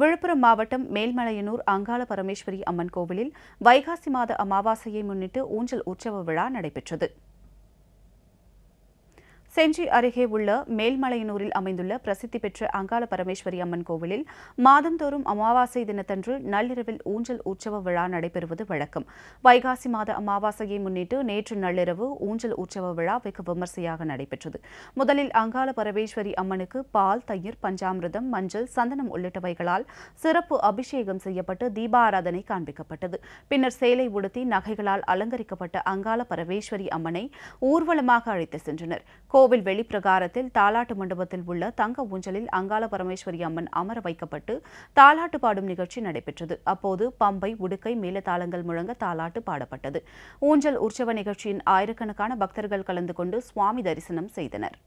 விழுப்புரம் மாவட்டம் மேல்மலையனூர் அங்காள பரமேஸ்வரி அம்மன் கோவிலில் வைகாசி மாத அமாவாசையை முன்னிட்டு ஊஞ்சல் உற்சவ விழா நடைபெற்றது. செஞ்சி அருகே உள்ள மேல்மலையனூரில் அமைந்துள்ள பிரசித்தி பெற்ற அங்காள பரமேஸ்வரி அம்மன் கோவிலில் மாதந்தோறும் அமாவாசை தினத்தன்று நள்ளிரவில் ஊஞ்சல் உற்சவ விழா நடைபெறுவது வழக்கம். வைகாசி மாத அமாவாசையை முன்னிட்டு நேற்று நள்ளிரவு ஊஞ்சல் உற்சவ விழா வெகு விமர்சையாக நடைபெற்றது. முதலில் அங்காள பரமேஸ்வரி அம்மனுக்கு பால் தயிர் பஞ்சாமிரதம் மஞ்சள் சந்தனம் உள்ளிட்டவைகளால் சிறப்பு அபிஷேகம் செய்யப்பட்டு தீபாராதனை காண்பிக்கப்பட்டது. பின்னர் சேலை உடுத்தி நகைகளால் அலங்கரிக்கப்பட்ட அங்காள பரமேஸ்வரி அம்மனை ஊர்வலமாக அழைத்து சென்றனர். கோவில் வெளிப்பிரகாரத்தில் தாலாட்டு மண்டபத்தில் உள்ள தங்க ஊஞ்சலில் அங்காள பரமேஸ்வரி அம்மன் அமர வைக்கப்பட்டு தாலாட்டு பாடும் நிகழ்ச்சி நடைபெற்றது. அப்போது பம்பை உடுக்கை மேலதாளங்கள் முழங்க தாலாட்டு பாடப்பட்டது. ஊஞ்சல் உற்சவ நிகழ்ச்சியின் ஆயிரக்கணக்கான பக்தர்கள் கலந்து கொண்டு சுவாமி தரிசனம் செய்தனர்.